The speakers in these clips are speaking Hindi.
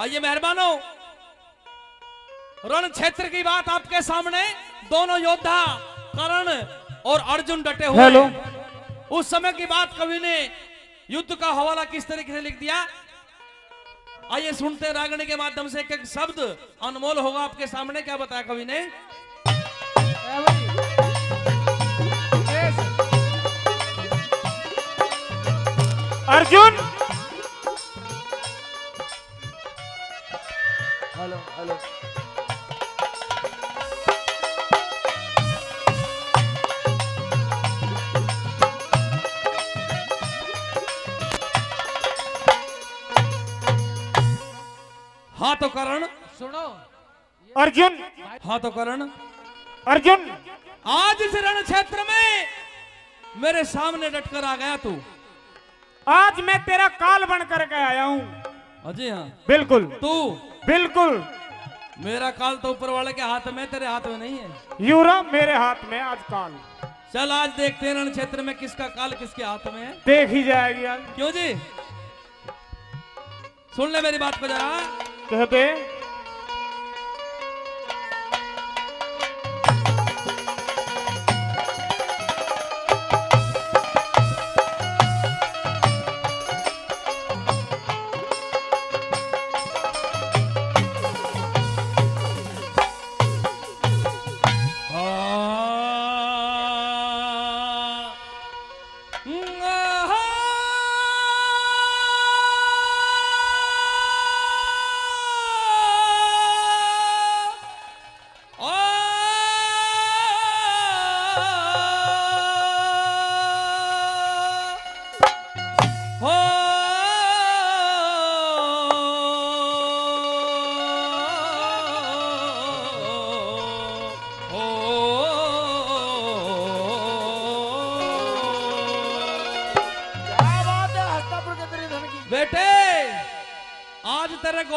आइए मेहरबानो रण क्षेत्र की बात आपके सामने दोनों योद्धा करण और अर्जुन डटे हुए हेलो। हैं। उस समय की बात कवि ने युद्ध का हवाला किस तरीके से लिख दिया आइए सुनते हैं रागणी के माध्यम से एक एक शब्द अनमोल होगा आपके सामने क्या बताया कवि ने अर्जुन अर्जुन। हाँ तो करण अर्जुन। आज इस रण क्षेत्र में मेरे सामने डटकर आ गया तू। आज मैं तेरा काल बन करके आया हूँ। अजय हाँ। बिल्कुल। तू। बिल्कुल। मेरा काल तो ऊपर वाले के हाथ में तेरे हाथ में नहीं है। यूरा मेरे हाथ में आज काल। चल आज देखते हैं रण क्षेत्र में किसका काल किसके हाथ में है। देख ही जाएगी आज क्यों जी? सुन ले मेरी बात को जरा। कहते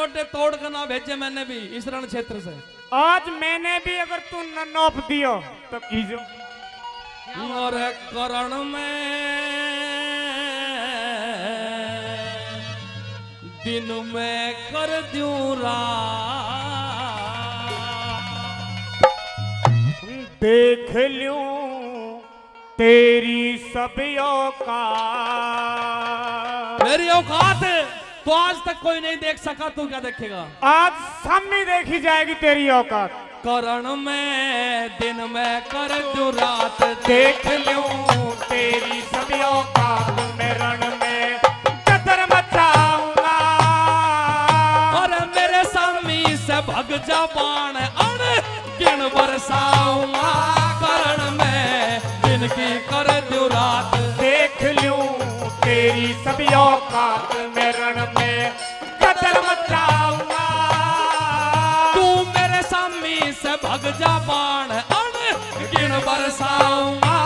गोडे तोड़ कर ना भेजे मैंने भी इस रण क्षेत्र से। आज मैंने भी अगर तू न नौप दियो तो कीजो। और करण में दिन में कर दूँ रात देख लूँ तेरी सब का मेरी औकात? तो आज तक कोई नहीं देख सका तू क्या देखेगा? आज सामने देखी जाएगी तेरी औकात। करण में दिन में कर दूँ रात देख लूँ तेरी सब औकात। में रण में कदर मचाऊँगा। और मेरे सामी से भग जा बाण अण गिण बरसाऊँगा। करण में दिन की कर दूँ रात। देख लूँ तेरी सब औकात। में जा बाण अण गिण बरसाऊँगा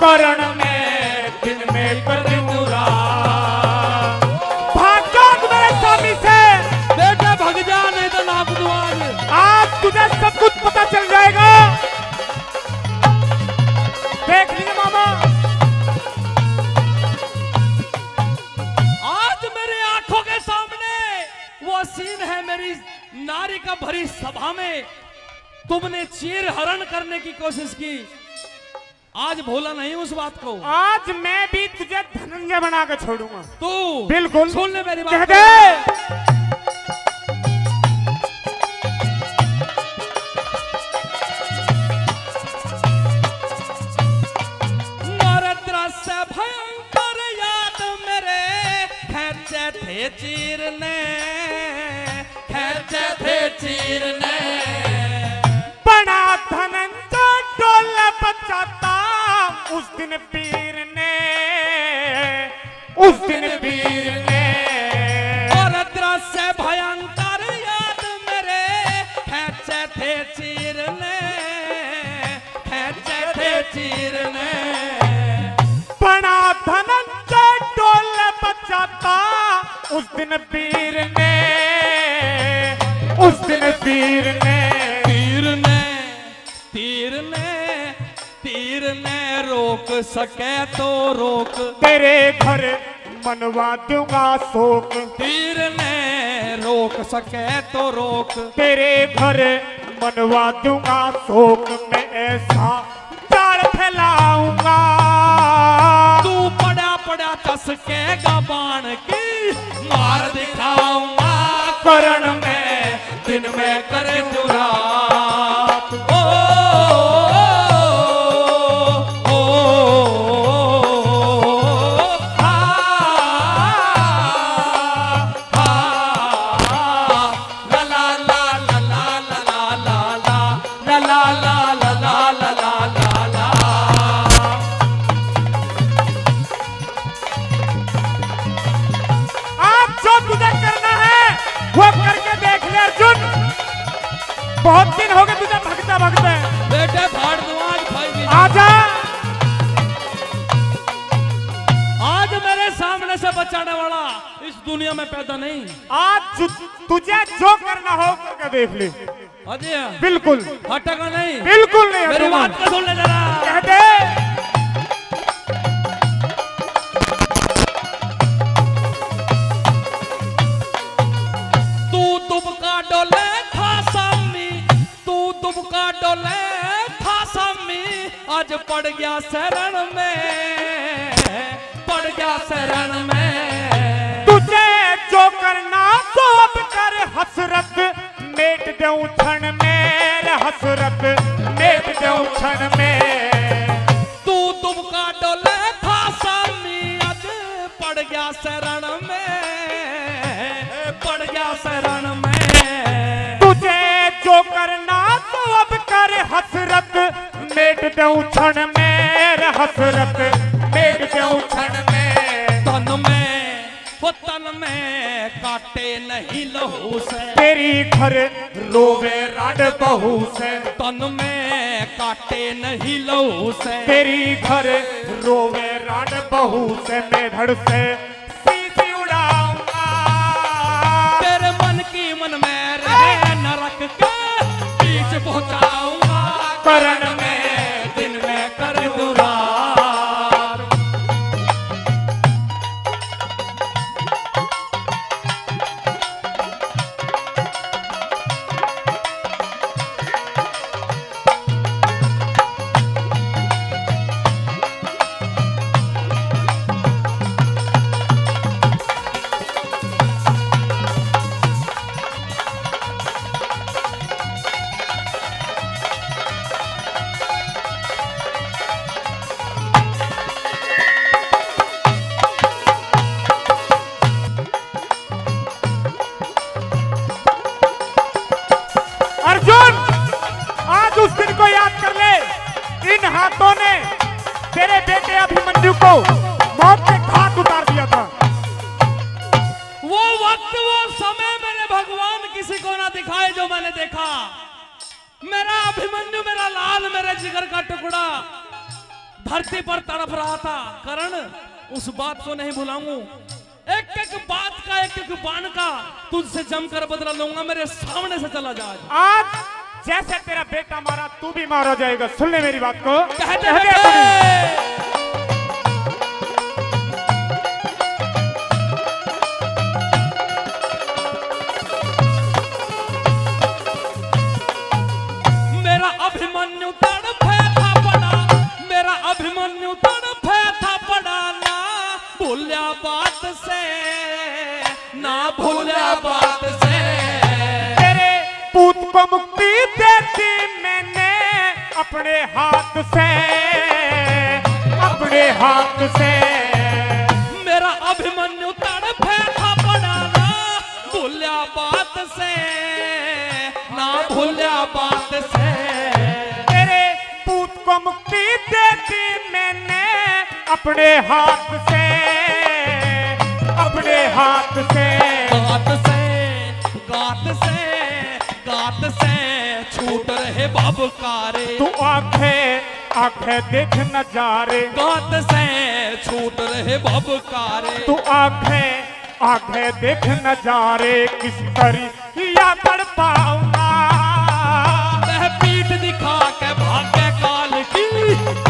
करण में दिन में कदूरा भाग जाओ मेरे स्वामी से। बेटा भग जा नहीं तो नाप दूँ आज तुझे सब कुछ पता चल जाएगा। देख लीजिए मामा। आज मेरे आँखों के सामने वो सीन है मेरी नारी का भरी सभा में। तुमने चीर हरण करने की कोशिश की। आज भोला नहीं उस बात को। आज मैं भी तुझे धनंजय बना के छोड़ूँगा। तू बिल्कुल। सुन ले मेरी बात। उस दिन वीर ने और दृश्य भयंकर याद मेरे खेचे थे चीरने खेचे थे चीरने बड़ा धनंजय डोल बचाता उस दिन पीर ने उस दिन पीर ने। तीर ने तीर ने तीर ने रोक सके तो रोक। तेरे घर मनवा दूँगा शोक। तीर ने रोक सके तो रोक। तेरे घर मनवा दूँगा शोक। में ऐसा जाल फैलाऊँगा। तू पड़ा पड़ा चसकेगा बाण की मार दिखाऊँगा। करण में दिन में करे दुरात बहुत दिन हो गए तुझे भगता भगते बेटे फाड़ दो आज भाई आजा। आज मेरे सामने से बचाने वाला इस दुनिया में पैदा नहीं। आज तुझे जो करना हो करके देख ले। अजय। बिल्कुल। हटेगा नहीं। बिल्कुल नहीं मेरी बात को सुन ले जरा। कह आज पड़ गया शरण में पड़ गया शरण में। तुझे जो करना तो अब कर हसरत मेट दऊं क्षण में हसरत मेट दऊं क्षण में। तू दुबका डोले था सामी आज पड़ गया शरण में पड़ गया शरण मेट दऊं क्षण में हसरत मेट दऊं क्षण में तन में वो तन में काटे नहीं लहू से तेरी घर रोवे राड बहू से तन में काटे नहीं लहू से तेरी घर रोवे राड बहू से मैं धड़ से अभिमन्यु को मौत के घाट उतार दिया था। वो वक्त वो समय मेरे भगवान किसी को ना दिखाए जो मैंने देखा। मेरा अभिमन्यु मेरा लाल मेरे जिगर का टुकड़ा धरती पर तड़प रहा था। करण उस बात को नहीं भुलाऊँगा एक एक बात का एक एक बाण का तुझसे जमकर बदला लूँगा मेरे सामने से चला जा। आज। जैसे तेरा बेटा मारा तू भी मारा जाएगा। सुन ले मेरी बात को। कहते कह दे अपनी। बेटे अभिमन्यु तड़फे था पड़ा। मेरा अभिमन्यु तड़फे था पड़ा ना भूलिया बात से ना भूलिया बात से। तेरे पूत को मुक्ति देती मैंने अपने हाथ से अपने हाथ से। मेरा अभिमन्यु तड़फे था पड़ा ना भूलिया बात से ना भूलिया बात से। को मुक्ति देती मैंने अपने हाथ से अपने हाथ से। गात से गात से गात से छूट रहे बाबकारे तू आखे आखे देख नजारे गात से छूट रहे बाबकारे तू आखे आखे देख नजारे किस तरी या तड़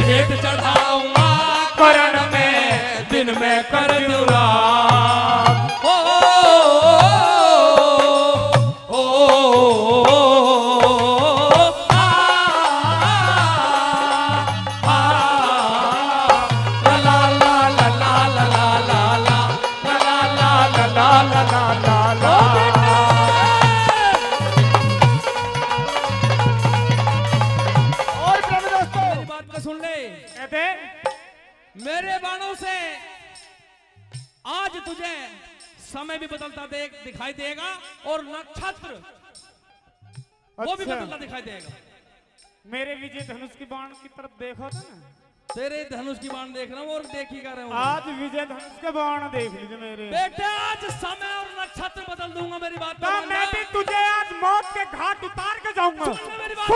भेंट चढ़ाऊँगा करण में दिन में कर दुरा आज तुझे समय भी बदलता देख दिखाई देगा और नक्षत्र अच्छा। वो भी अच्छा। बदलता दिखाई देगा। मेरे विजय धनुष की बाण की तरफ़ देखो तो ना। तेरे धनुष की बाण देख रहा हूँ और देखी कर रहा हूँ। आज विजय धनुष के बाण देख लीजिए मेरे। बेटे आज समय और नक्षत्र बदल दूँगा मेरी बात हाँ, मैं भी तुझे आज मौत के घाट उतार के जाऊँगा। मेरी बात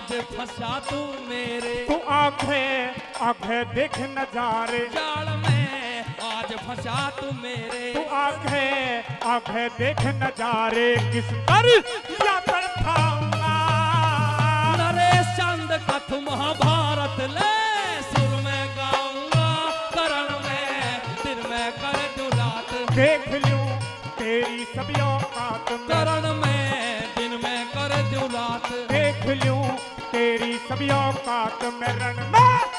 आज फंसा तू मेरे। तू आँखें आँखें देख नजारे। जाल में आज फंसा तू मेरे। तू आँखें आँखें देख नजारे। किस पर नरेश चंद कथ महाभारत ले सुर में गाऊँगा करण में दिन में कर दूँ रात देख लूँ तेरी सभी औकात करण में तेरी सभी औकात में में।